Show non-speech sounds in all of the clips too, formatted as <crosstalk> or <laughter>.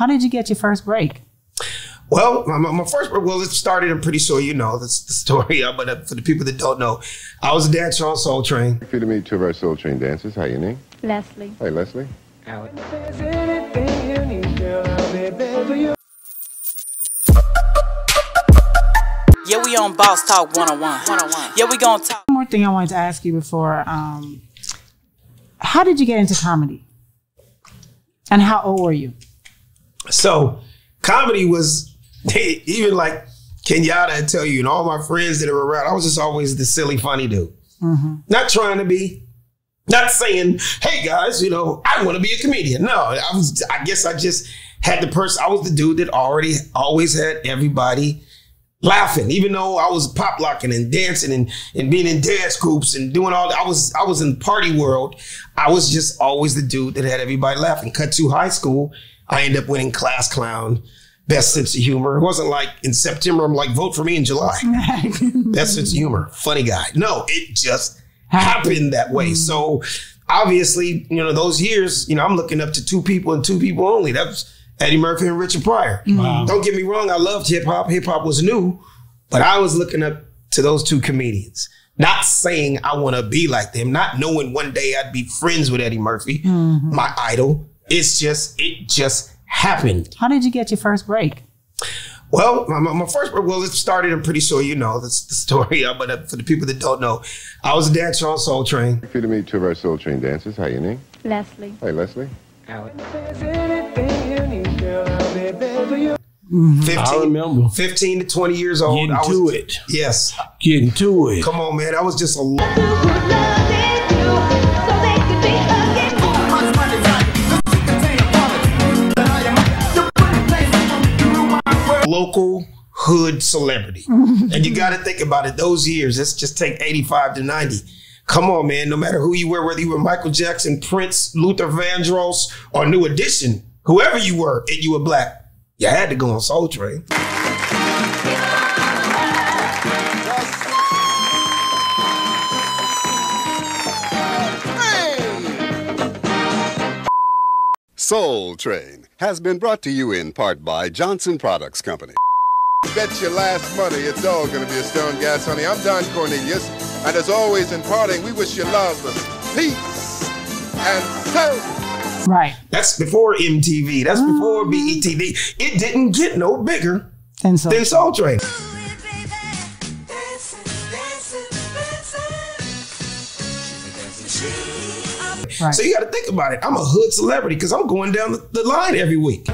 How did you get your first break? Well, my, my first well, it started. I'm pretty sure you know this the story, <laughs> but uh, for the people that don't know, I was a dancer on Soul Train. Happy to meet two of our Soul Train dancers. How your name? Leslie. Hi, Leslie. Alex. Yeah, we on Boss Talk 101. 101. Yeah, we gonna talk. One more thing I wanted to ask you before. Um, how did you get into comedy? And how old were you? So, comedy was <laughs> even like Kenyatta. I tell you, and all my friends that are around, I was just always the silly, funny dude. Mm-hmm. Not trying to be, not saying, "Hey guys, you know, I want to be a comedian." No, I was. I guess I just had the person. I was the dude that already always had everybody laughing, even though I was pop locking and dancing and, and being in dance groups and doing all. I was I was in the party world. I was just always the dude that had everybody laughing. Cut to high school, I end up winning class clown, best sense of humor. It wasn't like in September. I'm like vote for me in July. <laughs> Best sense of humor, funny guy. No, it just happened that way. So obviously, you know, those years, you know, I'm looking up to two people and two people only. That was Eddie Murphy and Richard Pryor. Mm-hmm. Don't get me wrong, I loved hip hop. Hip hop was new, but I was looking up to those two comedians. Not saying I want to be like them, not knowing one day I'd be friends with Eddie Murphy, mm-hmm. my idol. It's just, it just happened. How did you get your first break? Well, my, my first well, it started. I'm pretty sure you know this the story, but uh, for the people that don't know, I was a dancer on Soul Train. Happy to meet two of our Soul Train dancers. How your name? Leslie. Hi, Leslie. Alex. 15, I remember 15 to 20 years old. getting I was, to it, Yes. getting to it. Come on, man. I was just a local hood celebrity. Mm-hmm. and you got to think about it. Those years, let's just take 85 to 90. Come on, man. No matter who you were, whether you were Michael Jackson, Prince, Luther Vandross, or New Edition, whoever you were, and you were black, you had to go on Soul Train. Soul Train has been brought to you in part by Johnson Products Company. Bet your last money it's all gonna be a stone gas, honey. I'm Don Cornelius, and as always in parting, we wish you love, peace, and so. Right. That's before MTV. That's before mm-hmm. BET. It didn't get no bigger And so than Soul Train. Right. So you got to think about it. I'm a hood celebrity because I'm going down the, the line every week.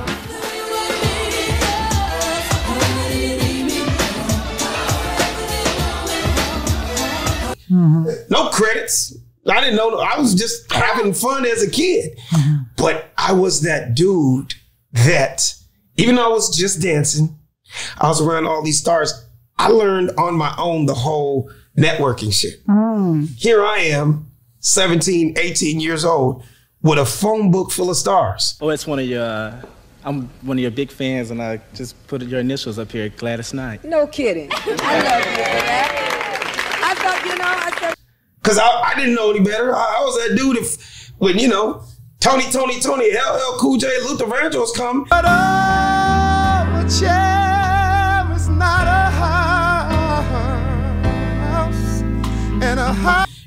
Mm-hmm. No credits. I didn't know. I was just having fun as a kid. Mm-hmm. But I was that dude that, even though I was just dancing, I was around all these stars. I learned on my own the whole networking shit. Mm. Here I am, 17, 18 years old, with a phone book full of stars. Oh, it's one of your. Uh, I'm one of your big fans, and I just put your initials up here, Gladys Knight. No kidding. I love you for that. I thought, you know, I thought. Cause I, I didn't know any better. I, I was that dude if when you know Tony, Tony, Tony, LL Cool J, Luther Vandross come.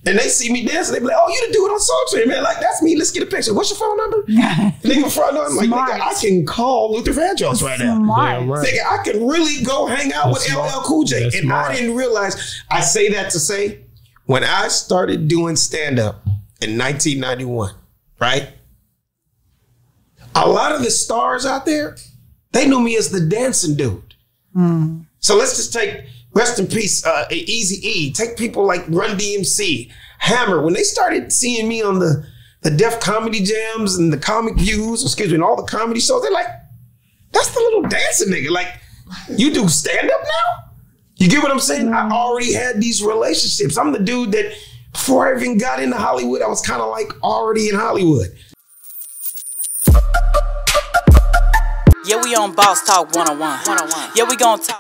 And they see me dancing, they be like, "Oh, you the dude on Soul Train, man! Like that's me. Let's get a picture. What's your phone number?" <laughs> nigga, front I'm like, nigga, I can call Luther Vandross right now. Smart. Damn right. Nigga, I can really go hang out with That's smart. LL Cool J. That's and smart. I didn't realize, I say that to say, when I started doing stand up in 1991, right? A lot of the stars out there, they knew me as the dancing dude. Hmm. So let's just take rest in peace, uh, Easy E. Take people like Run DMC, Hammer. When they started seeing me on the the Def Comedy Jams and the Comic Views, excuse me, and all the comedy shows, they're like, "That's the little dancing nigga." Like, you do stand up now? You get what I'm saying? I already had these relationships. I'm the dude that before I even got into Hollywood, I was kind of like already in Hollywood. Yeah, we on Boss Talk 101. 101. Yeah, we gonna talk.